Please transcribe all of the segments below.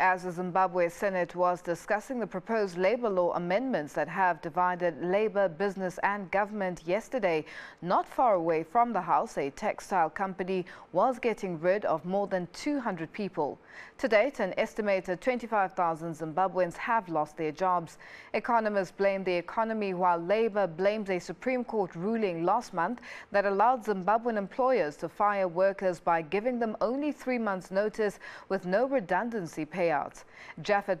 as the Zimbabwe Senate was discussing the proposed labor law amendments that have divided labor, business and government yesterday. Not far away from the House, a textile company was getting rid of more than 200 people. To date, an estimated 25,000 Zimbabweans have lost their jobs. Economists blame the economy while labor blames a Supreme Court ruling last month that allowed Zimbabwean employers to fire workers by giving them only three months' notice with no redundancy pay payouts.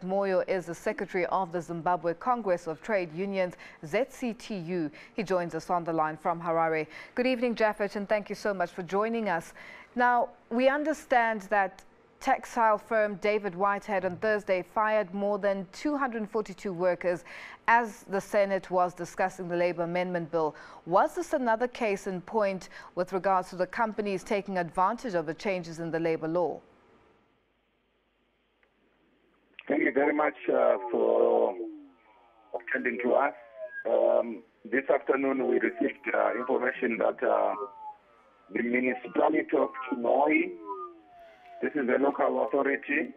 Moyo is the secretary of the Zimbabwe Congress of Trade Unions, ZCTU. He joins us on the line from Harare. Good evening, Japhet, and thank you so much for joining us. Now, we understand that textile firm David Whitehead on Thursday fired more than 242 workers as the Senate was discussing the labor amendment bill. Was this another case in point with regards to the companies taking advantage of the changes in the labor law? Thank you very much uh, for attending to us. Um, this afternoon we received uh, information that uh, the municipality of Chinhoyi, this is a local authority,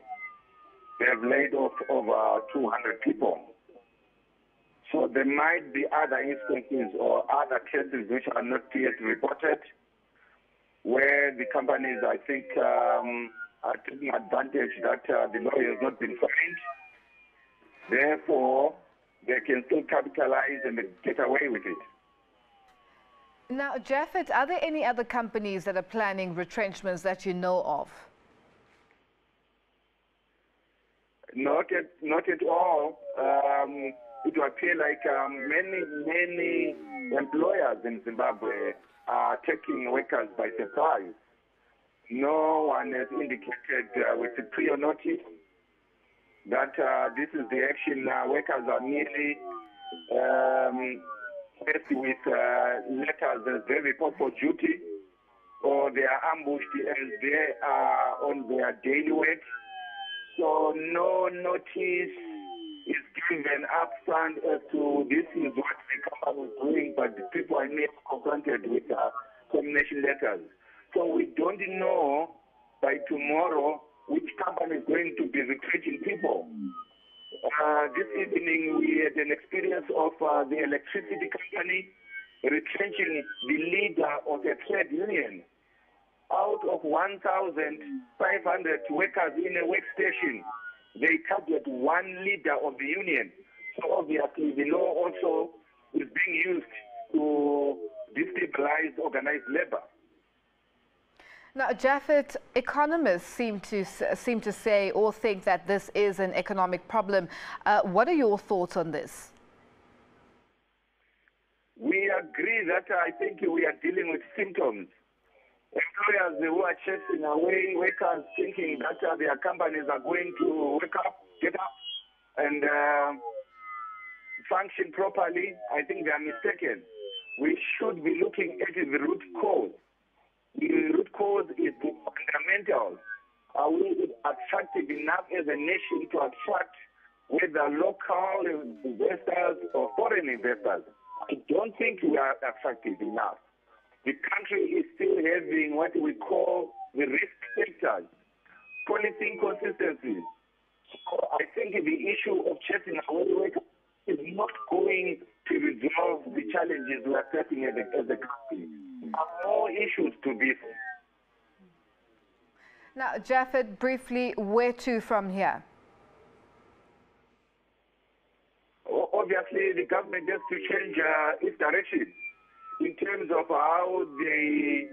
they have laid off over 200 people. So there might be other instances or other cases which are not yet reported where the companies, I think, um, are taking advantage that uh, the law has not been signed. Therefore, they can still capitalize and get away with it. Now, Japhet, are there any other companies that are planning retrenchments that you know of? Not at, not at all. Um, it would appear like um, many, many employers in Zimbabwe are taking workers by surprise. No one has indicated uh, with prior notice that uh, this is the action. Uh, workers are merely um, faced with uh, letters as they report for duty, or they are ambushed as they are on their daily work. So no notice is given upfront as to this is what the company is doing, but the people are not confronted with uh, termination letters. So we don't know by tomorrow which company is going to be recruiting people. Uh, this evening we had an experience of uh, the electricity company retrenching the leader of a trade union. Out of 1,500 workers in a workstation, they target one leader of the union. So obviously the law also is being used to destabilize organized labor. Now, Japhet, economists seem to seem to say or think that this is an economic problem. Uh, what are your thoughts on this? We agree that I think we are dealing with symptoms. Employers who are chasing away workers thinking that uh, their companies are going to wake up, get up, and uh, function properly, I think they are mistaken. We should be looking at the root cause. The root cause is the fundamentals. Are we attractive enough as a nation to attract whether local investors or foreign investors? I don't think we are attractive enough. The country is still having what we call the risk factors, policy inconsistencies. So I think the issue of chasing away is not going to resolve the challenges we are facing as a, country issues to. Now, Japhet, briefly, where to from here? Obviously, the government has to change uh, its direction in terms of how they,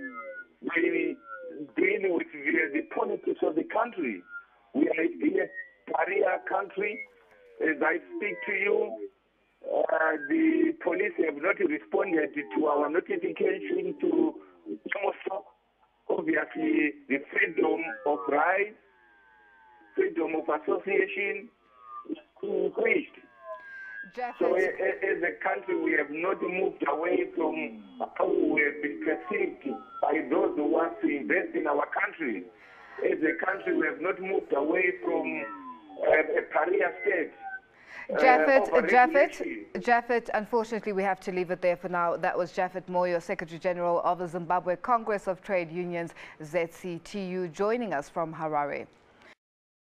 they deal with the, the politics of the country. We are in a career country. As I speak to you, uh, the police have not responded to our notification to also obviously the freedom of rights, freedom of association increased. So as a country, we have not moved away from how we have been perceived by those who want to invest in our country. As a country, we have not moved away from uh, a pariah state. Uh, Japhet, Japhet, unfortunately we have to leave it there for now. That was Japhet Moyo, Secretary General of the Zimbabwe Congress of Trade Unions, ZCTU, joining us from Harare.